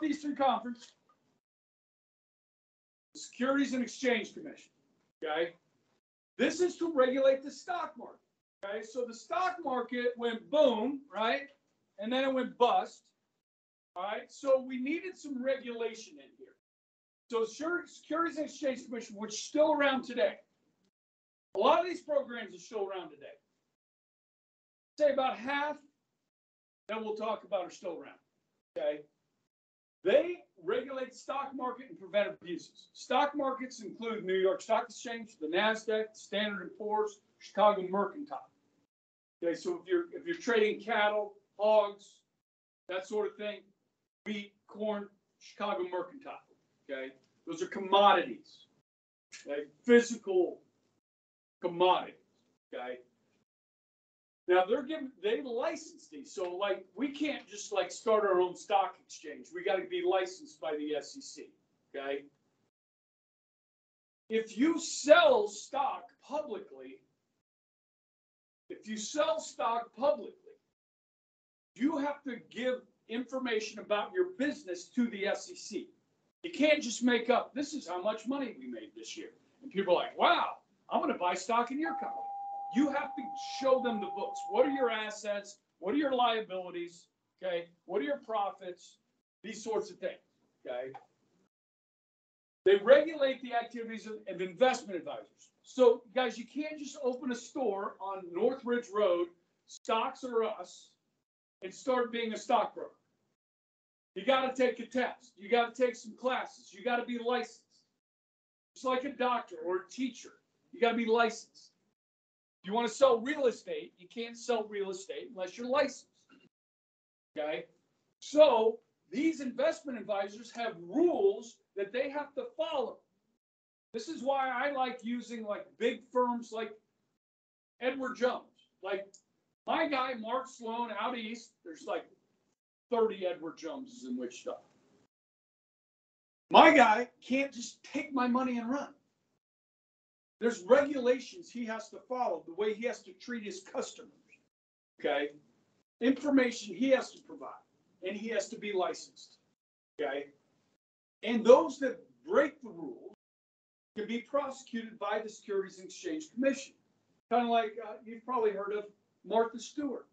Southeastern Conference, Securities and Exchange Commission, okay? This is to regulate the stock market, okay? So the stock market went boom, right? And then it went bust, all right? So we needed some regulation in here. So Secur- Securities and Exchange Commission, which is still around today. A lot of these programs are still around today. Say about half that we'll talk about are still around, okay? They regulate the stock market and prevent abuses. Stock markets include New York Stock Exchange, the NASDAQ, Standard and Poor's, Chicago Mercantile. Okay, so if you're, if you're trading cattle, hogs, that sort of thing, wheat, corn, Chicago Mercantile, okay? Those are commodities, okay? Physical commodities, okay? Now they're giving, they license these, so like, we can't just like start our own stock exchange. We gotta be licensed by the SEC, okay? If you sell stock publicly, if you sell stock publicly, you have to give information about your business to the SEC. You can't just make up, this is how much money we made this year. And people are like, wow, I'm gonna buy stock in your company. You have to show them the books. What are your assets? What are your liabilities? Okay, what are your profits? These sorts of things, okay? They regulate the activities of, of investment advisors. So guys, you can't just open a store on North Ridge Road, stocks or us, and start being a stockbroker. You gotta take a test. You gotta take some classes. You gotta be licensed. Just like a doctor or a teacher, you gotta be licensed. You wanna sell real estate, you can't sell real estate unless you're licensed. Okay? So these investment advisors have rules that they have to follow. This is why I like using like big firms like Edward Jones. Like my guy, Mark Sloan out east, there's like 30 Edward Joneses in Wichita. My guy can't just take my money and run. There's regulations he has to follow, the way he has to treat his customers. Okay? Information he has to provide, and he has to be licensed. Okay? And those that break the rules can be prosecuted by the Securities and Exchange Commission. Kind of like uh, you've probably heard of Martha Stewart.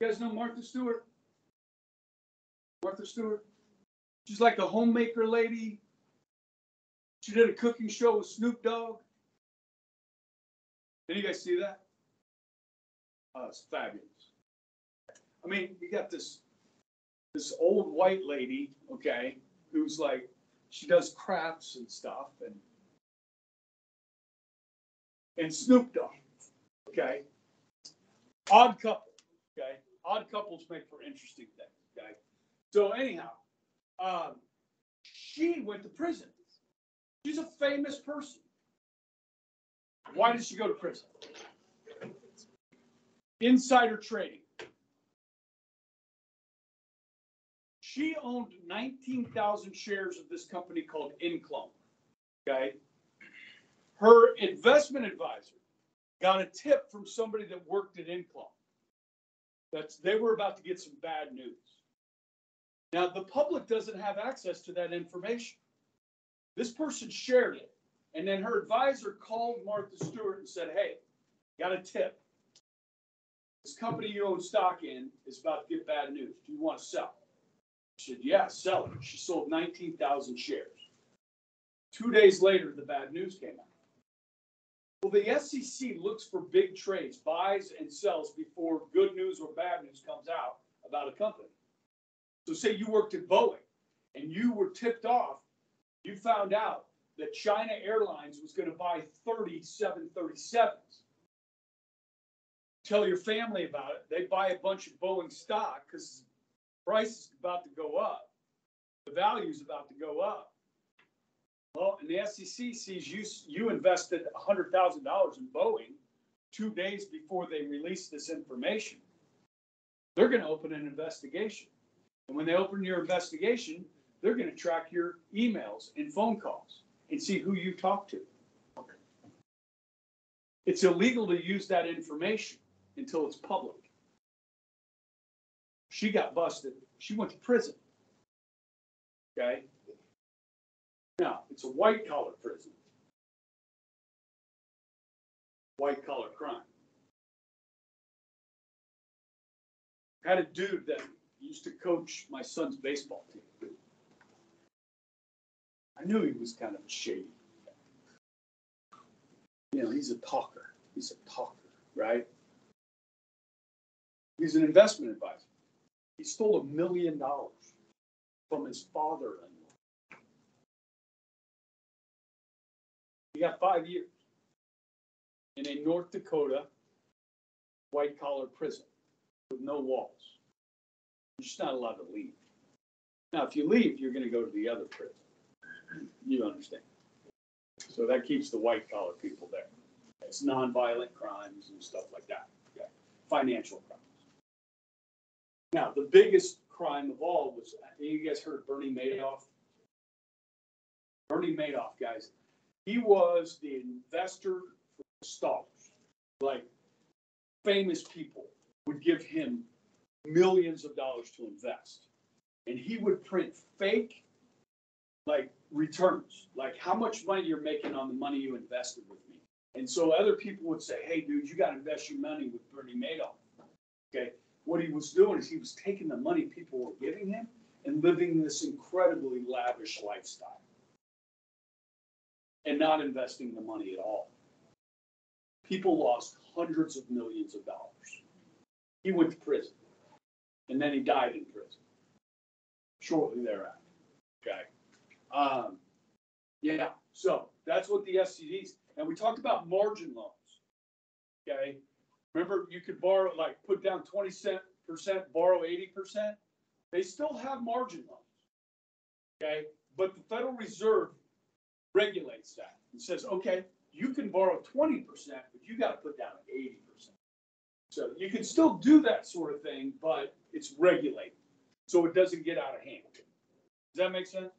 You guys know Martha Stewart? Martha Stewart? She's like the homemaker lady. She did a cooking show with Snoop Dogg. Did you guys see that? Oh, it's fabulous. I mean, you got this this old white lady, okay, who's like she does crafts and stuff and and Snoop Dogg, okay? Odd couple, okay? Odd couples make for interesting things, okay? So anyhow, um, she went to prison. She's a famous person. Why did she go to prison? Insider trading. She owned 19,000 shares of this company called ImClone. Okay. Her investment advisor got a tip from somebody that worked at ImClone. That's they were about to get some bad news. Now the public doesn't have access to that information. This person shared it, and then her advisor called Martha Stewart and said, "Hey, got a tip. This company you own stock in is about to get bad news. Do you want to sell?" She said, "Yeah, sell it." She sold 19,000 shares. Two days later, the bad news came out. Well, the SEC looks for big trades, buys and sells before good news or bad news comes out about a company. So say you worked at Boeing and you were tipped off, you found out that China Airlines was going to buy 30 737s. Tell your family about it. They buy a bunch of Boeing stock because the price is about to go up. The value is about to go up. Well, and the SEC sees you, you invested hundred thousand dollars in Boeing two days before they release this information. They're gonna open an investigation. And when they open your investigation, they're gonna track your emails and phone calls and see who you talk to. It's illegal to use that information until it's public. She got busted. She went to prison. Okay? Now, it's a white collar prison. White collar crime. Had a dude that used to coach my son's baseball team. I knew he was kind of shady. You know, he's a talker. He's a talker, right? He's an investment advisor. He stole a million dollars from his father-in-law. He got five years in a North Dakota white collar prison with no walls. You're just not allowed to leave. Now, if you leave, you're gonna go to the other prison. You understand? So that keeps the white collar people there. It's nonviolent crimes and stuff like that, financial crimes. Now, the biggest crime of all was, you guys heard Bernie Madoff? Bernie Madoff, guys, he was the investor for stars. Like famous people would give him millions of dollars to invest. And he would print fake, like returns, like how much money you're making on the money you invested with me. And so other people would say, hey, dude, you got to invest your money with Bernie Madoff. Okay. What he was doing is he was taking the money people were giving him and living this incredibly lavish lifestyle and not investing the money at all. People lost hundreds of millions of dollars. He went to prison and then he died in prison shortly thereafter. Okay. Um, yeah, so that's what the SEC does, and we talked about margin loans. Okay, remember you could borrow, like, put down twenty cent percent, borrow eighty percent? They still have margin loans. Okay, but the Federal Reserve regulates that and says, okay, you can borrow twenty percent, but you gotta put down eighty percent. So you can still do that sort of thing, but it's regulated, so it doesn't get out of hand. Does that make sense?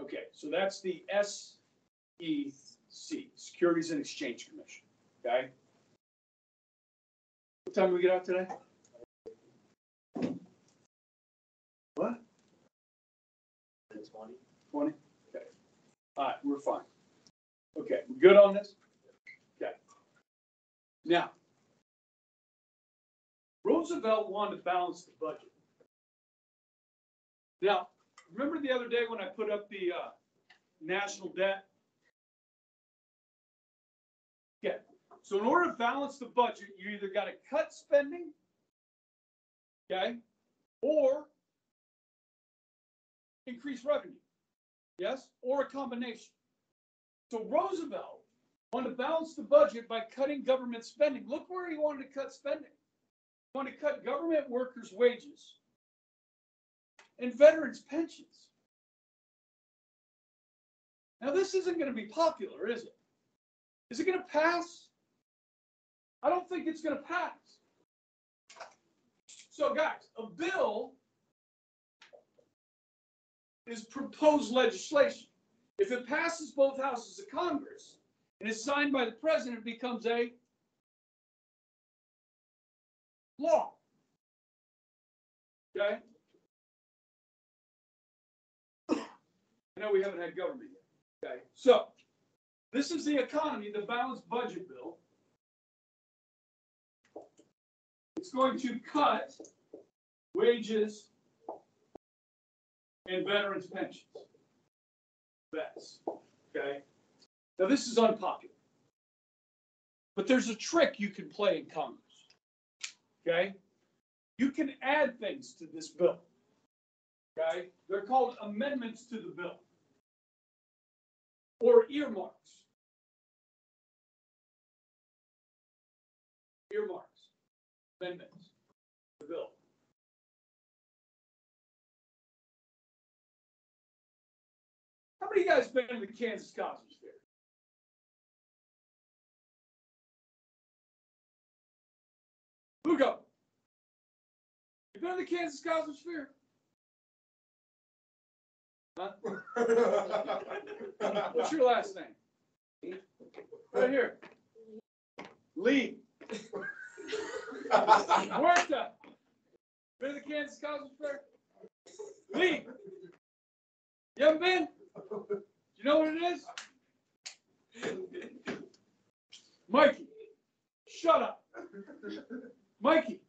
Okay, so that's the SEC, Securities and Exchange Commission, okay? What time do we get out today? What? Twenty. Twenty? Okay. All right, we're fine. Okay, we good on this? Okay. Now, Roosevelt wanted to balance the budget. Now, remember the other day when I put up the, uh, national debt? Okay, so in order to balance the budget, you either gotta cut spending, okay, or increase revenue. Yes, or a combination. So Roosevelt wanted to balance the budget by cutting government spending. Look where he wanted to cut spending. He wanted to cut government workers' wages and veterans' pensions. Now, this isn't going to be popular, is it? Is it going to pass? I don't think it's going to pass. So, guys, a bill is proposed legislation. If it passes both houses of Congress and is signed by the president, it becomes a law. Okay? Know we haven't had government yet. Okay, so this is the economy, the balanced budget bill. It's going to cut wages and veterans' pensions. Vets, okay? Now, this is unpopular. But there's a trick you can play in Congress. Okay? You can add things to this bill. Okay? They're called amendments to the bill. Or earmarks. Earmarks, amendments, the bill. How many of you guys been to the Kansas Cosmosphere? Who go? You been to the Kansas Cosmosphere? Huh? What's your last name? Right here. Lee. Huerta. Been to the Kansas Cosmos Fair? Lee? You haven't been? You know what it is? Mikey, shut up. Mikey.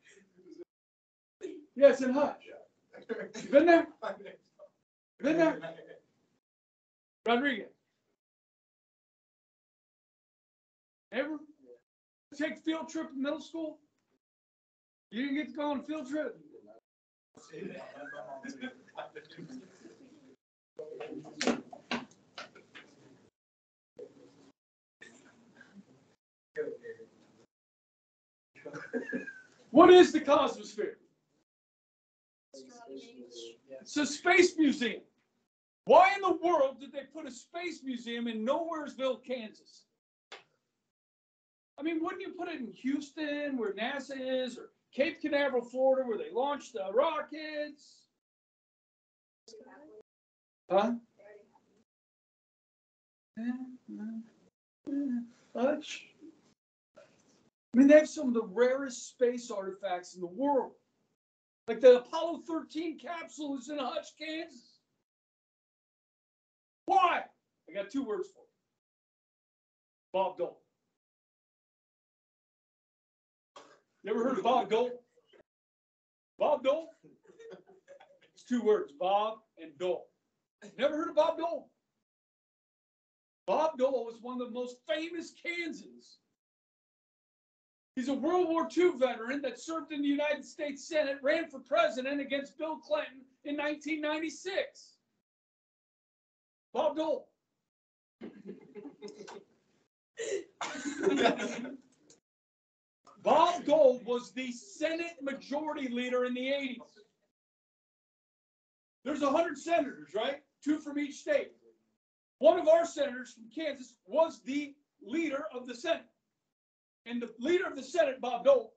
Yes, in Hutch. You been there? Been? Rodriguez. Ever take field trip in middle school? You didn't get to go on a field trip? What is the Cosmosphere? It's a space museum. Why in the world did they put a space museum in Nowheresville, Kansas? I mean, wouldn't you put it in Houston where NASA is or Cape Canaveral, Florida, where they launched the rockets? Huh? I mean, they have some of the rarest space artifacts in the world. Like the Apollo 13 capsule is in Hutch, Kansas. Why? I got two words for it. Bob Dole. You ever heard of Bob Dole? Bob Dole? It's two words, Bob and Dole. Never heard of Bob Dole? Bob Dole was one of the most famous Kansans. He's a World War II veteran that served in the United States Senate, ran for president against Bill Clinton in 1996. Bob Dole. Bob Dole was the Senate Majority Leader in the 80s. There's 100 senators, right? Two from each state. One of our senators from Kansas was the leader of the Senate. And the leader of the Senate, Bob Dole,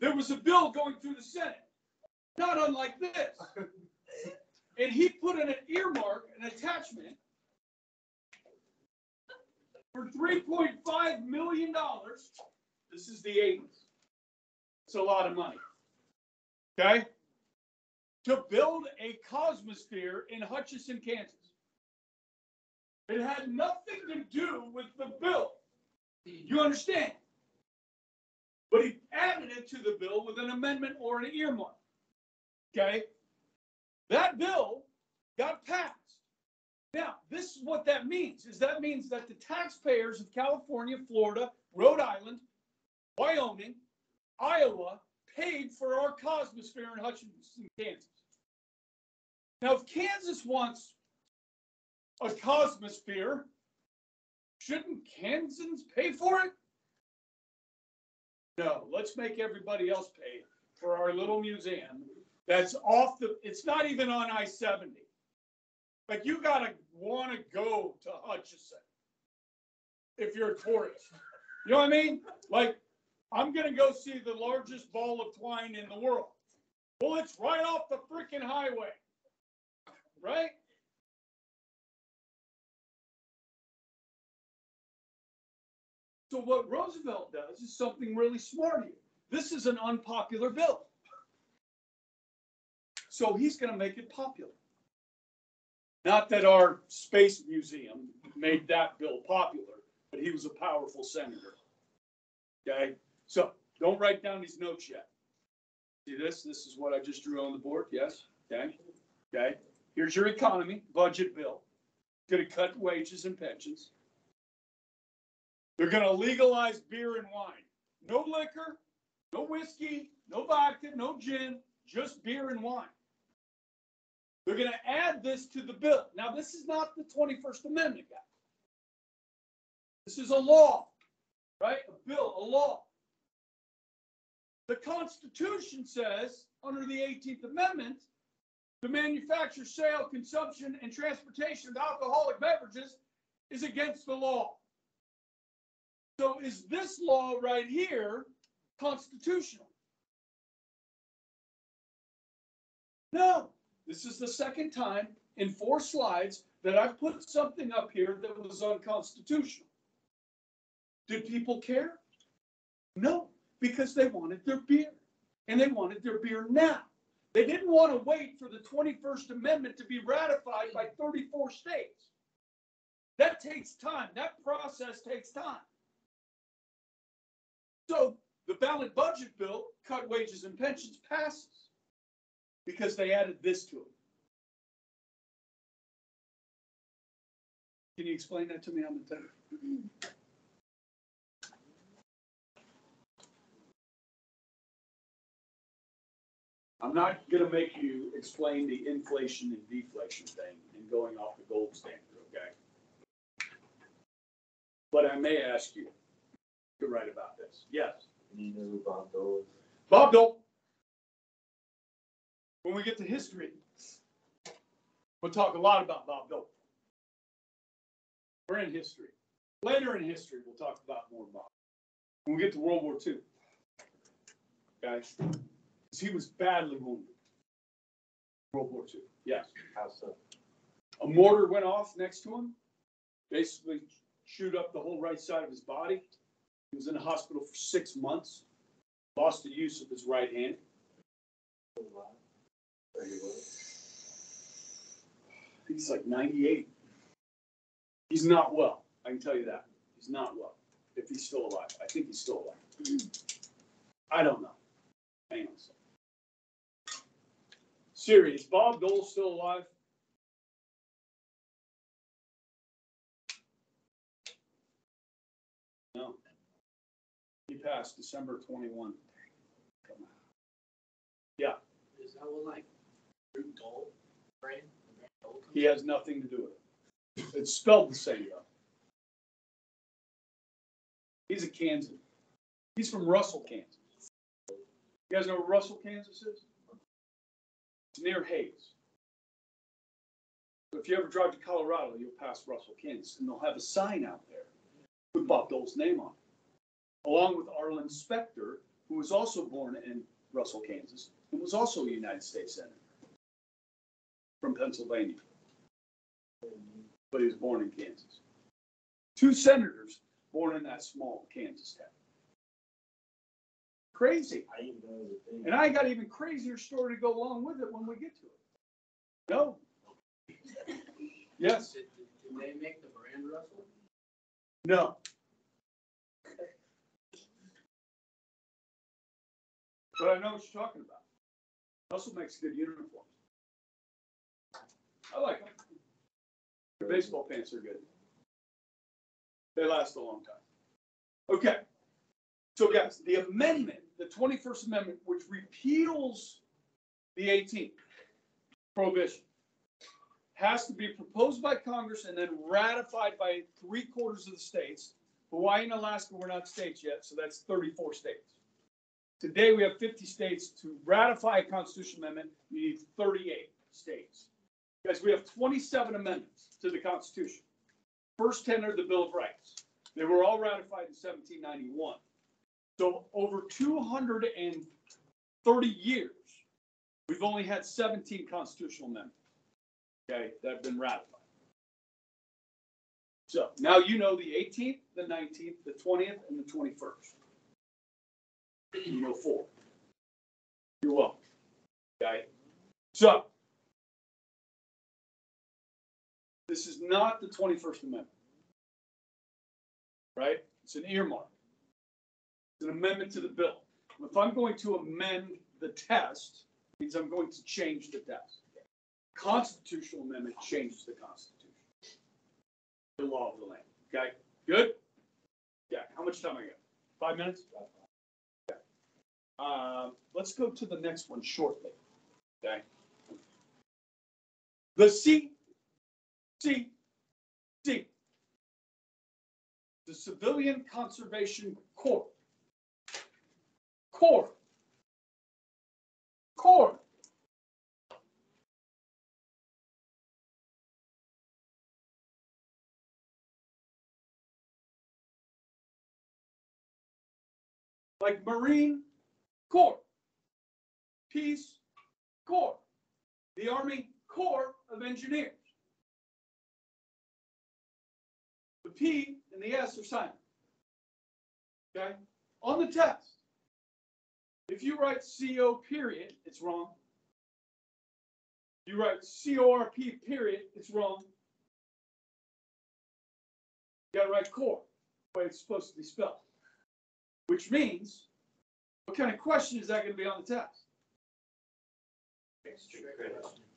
there was a bill going through the Senate, not unlike this. And he put in an earmark, an attachment for $3.5 million. This is the 80s. It's a lot of money. Okay? To build a cosmosphere in Hutchinson, Kansas. It had nothing to do with the bill. You understand? But he added it to the bill with an amendment or an earmark. Okay? That bill got passed. Now, this is what that means, is that means that the taxpayers of California, Florida, Rhode Island, Wyoming, Iowa paid for our cosmosphere in Hutchinson, Kansas. Now, if Kansas wants a cosmosphere, shouldn't Kansans pay for it? No, let's make everybody else pay for our little museum that's off the, it's not even on I seventy. Like you gotta wanna go to Hutchinson. If you're a tourist. You know what I mean? Like, I'm gonna go see the largest ball of twine in the world. Well, it's right off the freaking highway. Right? So what Roosevelt does is something really smart here. This is an unpopular bill. So he's gonna make it popular. Not that our space museum made that bill popular, but he was a powerful senator. Okay, so don't write down these notes yet. See this? This is what I just drew on the board, yes? Okay, okay. Here's your economy budget bill. Gonna cut wages and pensions. They're gonna legalize beer and wine. No liquor, no whiskey, no vodka, no gin, just beer and wine. They're gonna add this to the bill. Now, this is not the twenty-first amendment, guys. This is a law, right? A bill, a law. The Constitution says, under the eighteenth amendment, the manufacture, sale, consumption, and transportation of alcoholic beverages is against the law. So is this law right here constitutional? No, this is the second time in four slides that I've put something up here that was unconstitutional. Did people care? No, because they wanted their beer. And they wanted their beer now. They didn't want to wait for the 21st Amendment to be ratified by 34 states. That takes time. That process takes time. So the ballot budget bill, cut wages and pensions, passes because they added this to it. Can you explain that to me on the tape? I'm not gonna make you explain the inflation and deflation thing and going off the gold standard, okay? But I may ask you to write about this. Yes, You know who Bob Dole is? Bob Dole. When we get to history, we'll talk a lot about Bob Dole. We're in history. Later in history, we'll talk about more Bob. When we get to World War II. Guys, he was badly wounded. World War II, yes. How so? A mortar went off next to him, basically chewed up the whole right side of his body. He was in the hospital for six months, lost the use of his right hand. What? He's like ninety-eight. He's not well, I can tell you that. He's not well, if he's still alive. I think he's still alive. I don't know. Hang on a second. Siri, is Bob Dole still alive? No. He passed December twenty-one. Is that like Root Dole brand? Brand Dole He has nothing to do with it. It's spelled the same though. He's a Kansan. He's from Russell, Kansas. You guys know where Russell, Kansas is? It's near Hays. If you ever drive to Colorado, you'll pass Russell, Kansas, and they'll have a sign out there with Bob Dole's name on it. Along with Arlen Specter, who was also born in Russell, Kansas, and was also a United States Senator from Pennsylvania but he was born in Kansas. Two senators born in that small Kansas town. Crazy. I didn't know the thing. And I got even crazier story to go along with it when we get to it. No? Yes? Did, did they make the brand Russell? No. But I know what you're talking about. Russell makes good uniforms. I like them. Their baseball pants are good. They last a long time. Okay. So guys, the amendment, the twenty-first amendment, which repeals the eighteenth prohibition, has to be proposed by Congress and then ratified by three quarters of the states. Hawaii and Alaska were not states yet, so that's thirty-four states. Today, we have fifty states. To ratify a constitutional amendment, you need thirty-eight states. Guys, we have twenty-seven amendments to the Constitution. First ten are the Bill of Rights. They were all ratified in seventeen ninety-one. So over two hundred and thirty years, we've only had seventeen constitutional amendments, okay, that have been ratified. So now you know the eighteenth, the nineteenth, the twentieth, and the twenty-first. You know four. You're welcome. Okay? So. This is not the twenty-first amendment. Right? It's an earmark. It's an amendment to the bill. If I'm going to amend the test, means I'm going to change the test. Constitutional amendment changes the Constitution. The law of the land. Okay? Good? Yeah, how much time I got? Five minutes? Okay. Uh, let's go to the next one shortly. Okay? The C, C, see, The Civilian Conservation Corps. Corps. Corps. Like Marine Corps. Peace Corps. The Army Corps of Engineers. P and the S are silent. Okay? On the test, If you write CO period, it's wrong. You write CORP period, it's wrong. You gotta write core, the way it's supposed to be spelled. Which means, what kind of question is that gonna be on the test?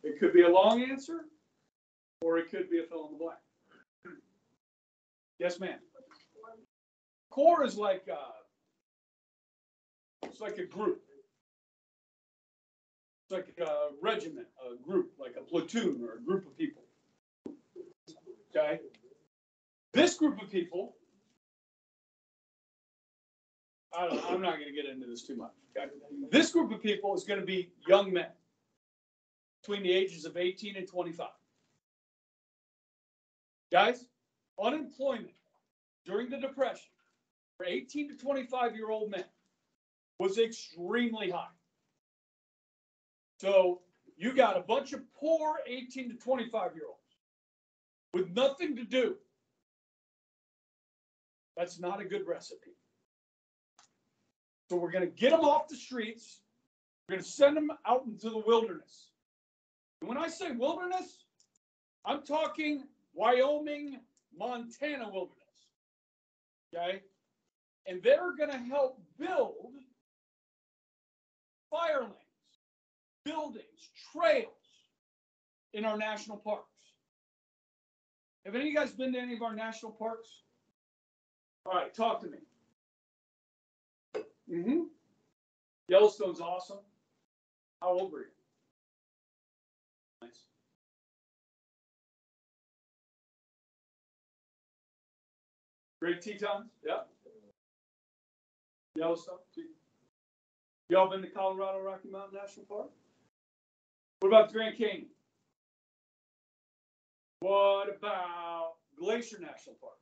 It could be a long answer, or it could be a fill in the blank. Yes, ma'am. Core is like, uh, it's like a group. It's like a regiment, a group, like a platoon or a group of people. Okay? This group of people, I I'm not gonna get into this too much, okay? This group of people is gonna be young men between the ages of 18 and 25. Guys, unemployment during the Depression for 18 to 25 year old men was extremely high. So you got a bunch of poor 18 to 25 year olds with nothing to do. That's not a good recipe. So we're going to get them off the streets. We're going to send them out into the wilderness. And when I say wilderness, I'm talking Wyoming, Montana wilderness. Okay? And they're going to help build fire lanes, buildings, trails in our national parks. Have any of you guys been to any of our national parks? All right, talk to me. Mm-hmm. Yellowstone's awesome. How old were you? Great Tetons, yeah. Yellowstone. Y'all been to Colorado Rocky Mountain National Park? What about Grand Canyon? What about Glacier National Park?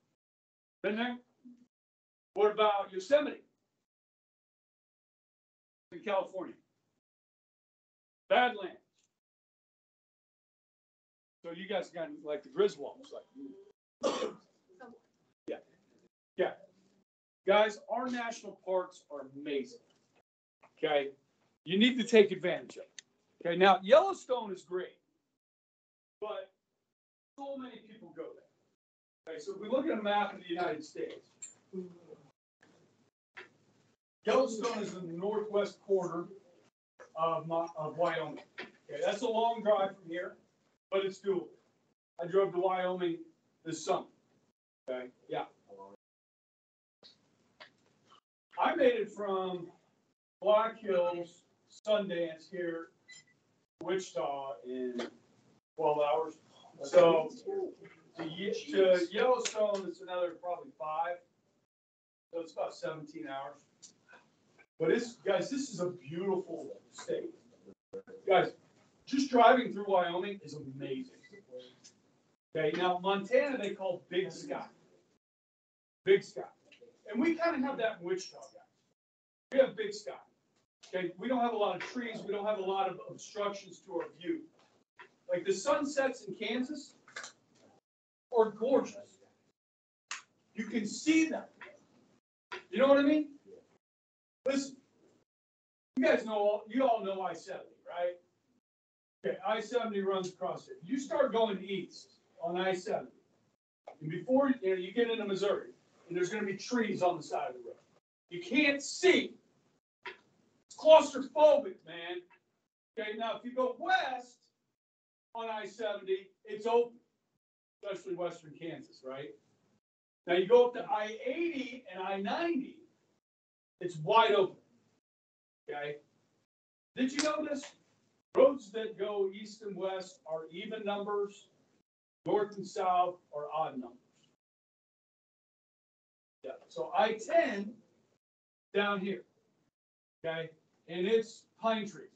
Been there? What about Yosemite? In California. Badlands. So you guys got like the Griswolds, like. Yeah. Guys, our national parks are amazing. Okay, you need to take advantage of it. Okay, now Yellowstone is great, but so many people go there. Okay, so if we look at a map of the United States, Yellowstone is in the northwest quarter of, Mo- of Wyoming. Okay, that's a long drive from here, but it's doable. I drove to Wyoming this summer. Okay, yeah. I made it from Black Hills, Sundance here, Wichita in twelve hours. So to to Yellowstone, it's another probably five. So it's about seventeen hours. But it's, guys, this is a beautiful state. Guys, just driving through Wyoming is amazing. Okay, now Montana, they call Big Sky. Big Sky. And we kind of have that in Wichita. We have Big Sky. Okay, we don't have a lot of trees, we don't have a lot of obstructions to our view. Like the sunsets in Kansas are gorgeous. You can see them. You know what I mean? Listen, you guys know, you all know I seventy, right? Okay, I seventy runs across it. You start going east on I seventy. And before, you know, you get into Missouri, and there's gonna be trees on the side of the road. You can't see. It's claustrophobic, man. Okay, now if you go west on I seventy, it's open, especially western Kansas, right? Now you go up to I eighty and I ninety, it's wide open. Okay? Did you know this? Roads that go east and west are even numbers, north and south are odd numbers. Yeah, so I ten down here. Okay, and it's pine trees.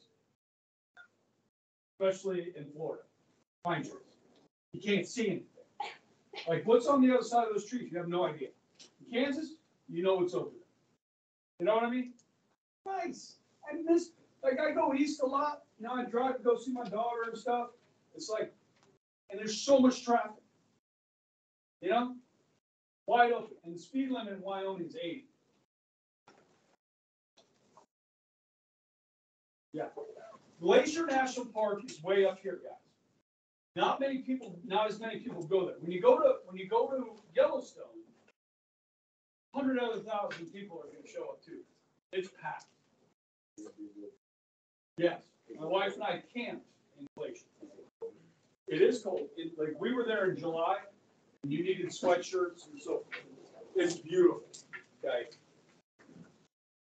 Especially in Florida, pine trees. You can't see anything. Like what's on the other side of those trees? You have no idea. In Kansas, you know what's over there. You know what I mean? Nice. I miss, like, I go east a lot, you know, I drive to go see my daughter and stuff. It's like, and there's so much traffic. You know? Wide open, and the speed limit in Wyoming is eighty. Yeah. Glacier National Park is way up here, guys. Not many people, not as many people go there. When you go to, when you go to Yellowstone, hundred other thousand people are gonna show up too. It's packed. Yes, my wife and I camped in Glacier. It is cold. It, like, we were there in July, and you needed sweatshirts and so forth. It's beautiful, okay?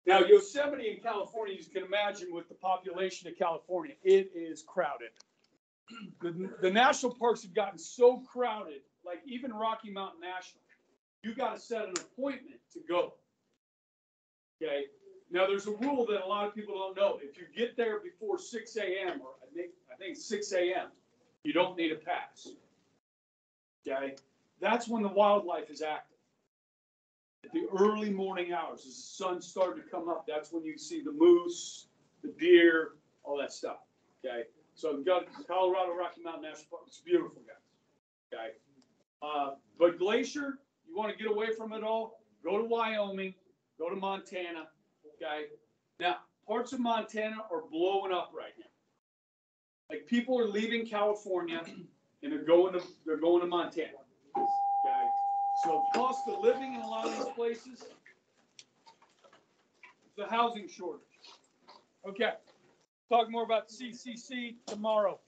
Now Yosemite in California, you can imagine with the population of California, it is crowded. The, the national parks have gotten so crowded, like even Rocky Mountain National, you gotta set an appointment to go. Okay, now there's a rule that a lot of people don't know. If you get there before six AM, or I think, I think six AM, you don't need a pass. Okay, that's when the wildlife is active. At the early morning hours, as the sun started to come up, that's when you see the moose, the deer, all that stuff, okay? So you got Colorado Rocky Mountain National Park, it's beautiful, guys, okay? Uh, but Glacier, you wanna get away from it all, go to Wyoming, go to Montana, okay? Now, parts of Montana are blowing up right now. Like, people are leaving California and they're going to, they're going to Montana? So cost of living in a lot of these places, the housing shortage. Okay, talk more about CCC tomorrow.